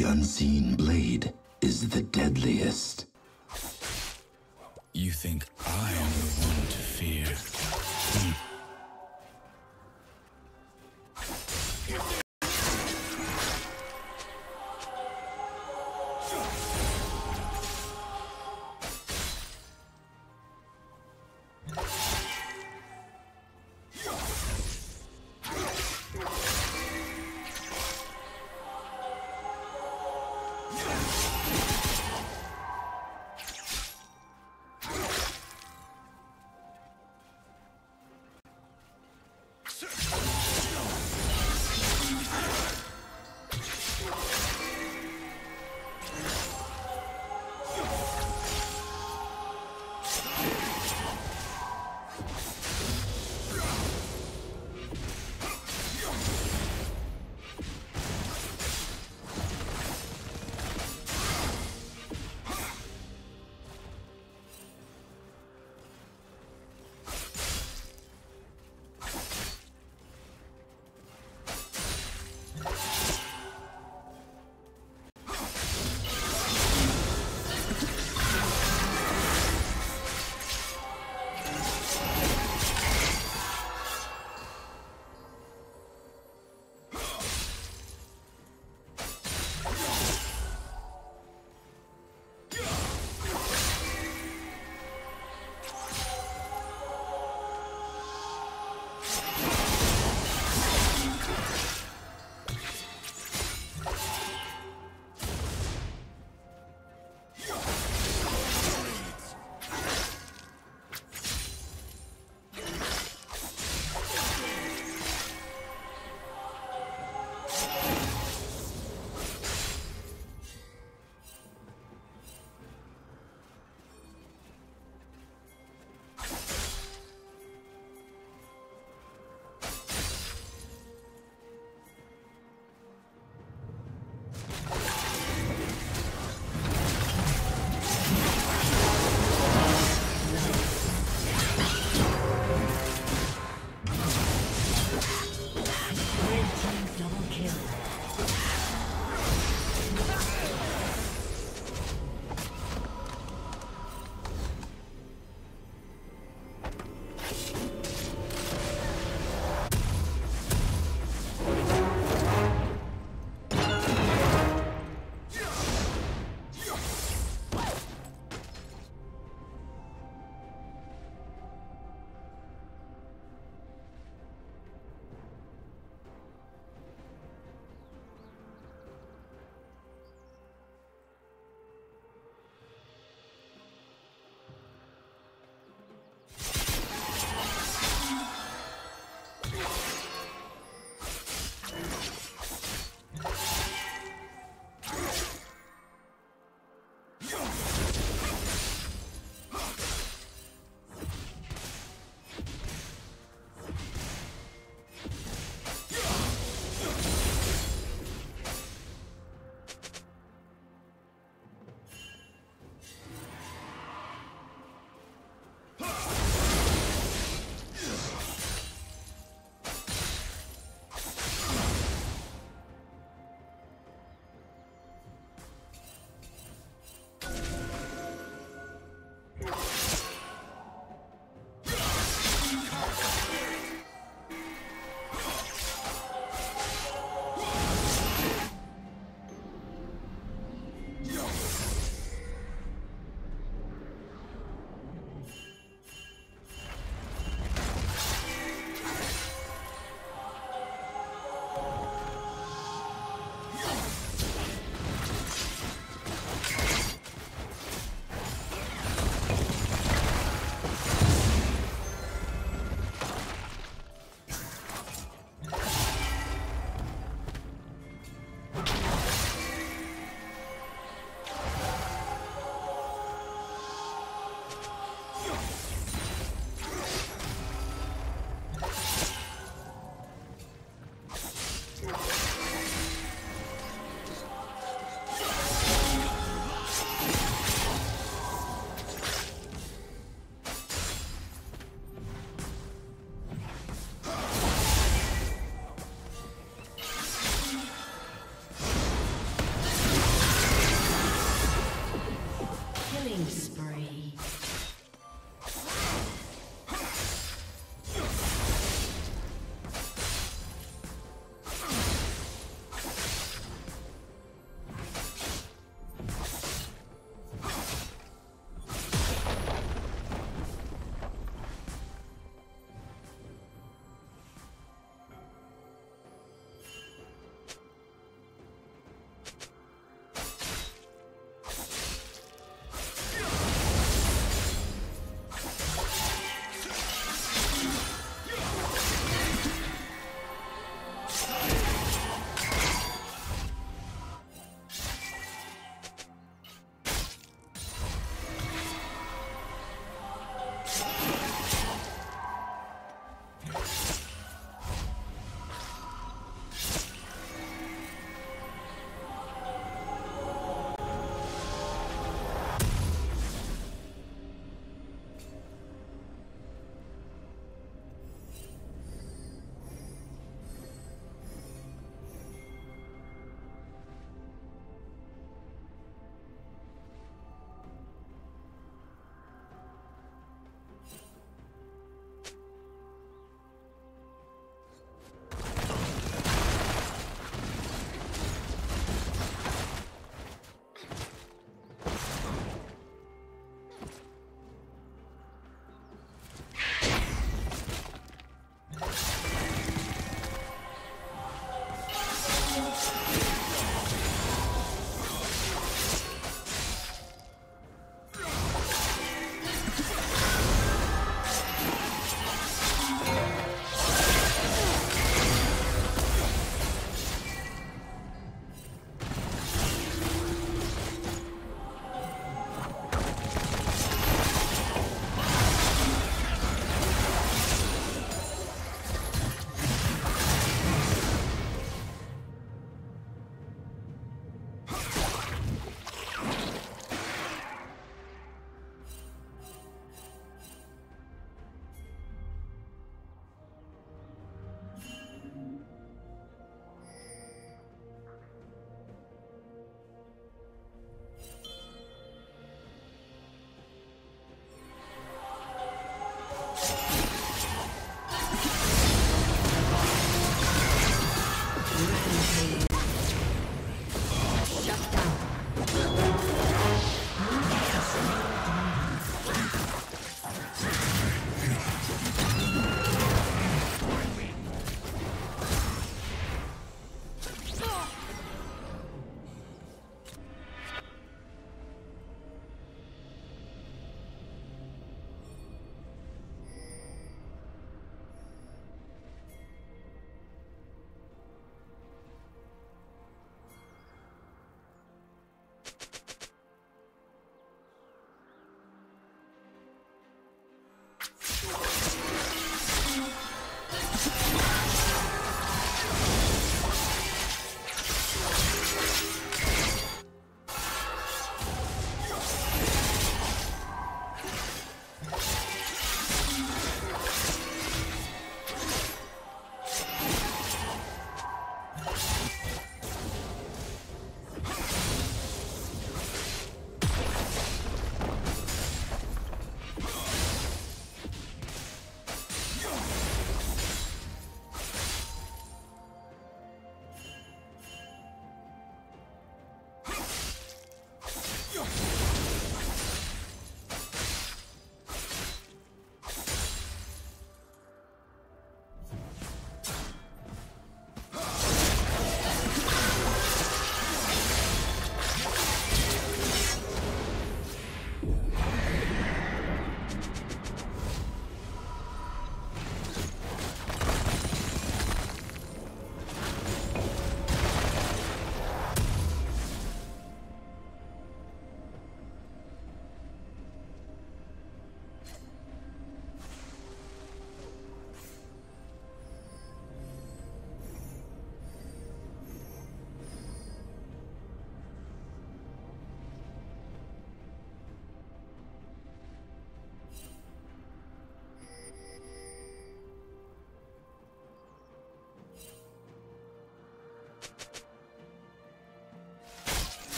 The unseen blade is the deadliest. You think I am the one to fear? Hmm.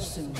Will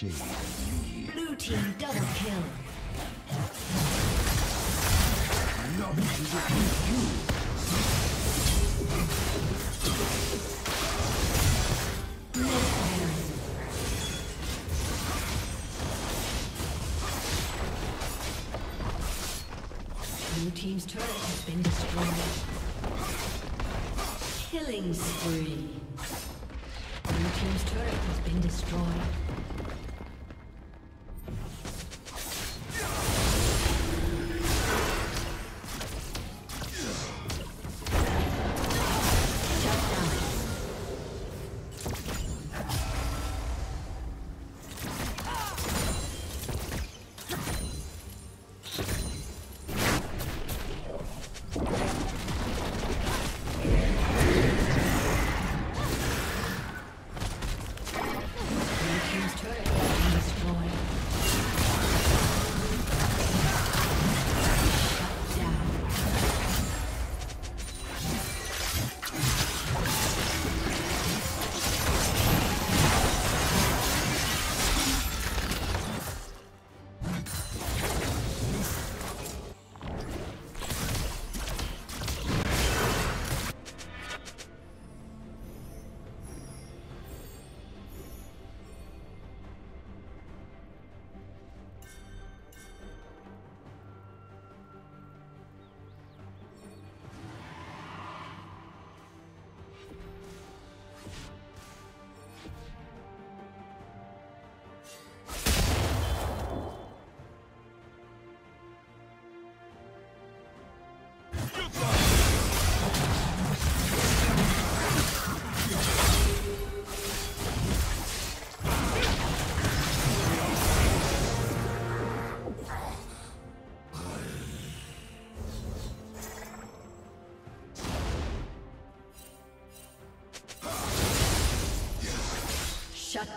Shade. Blue team double kill. Defeat you. Blue team's turret has been destroyed. Killing spree. Blue team's turret has been destroyed.